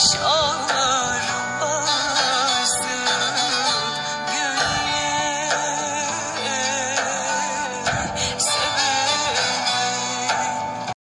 小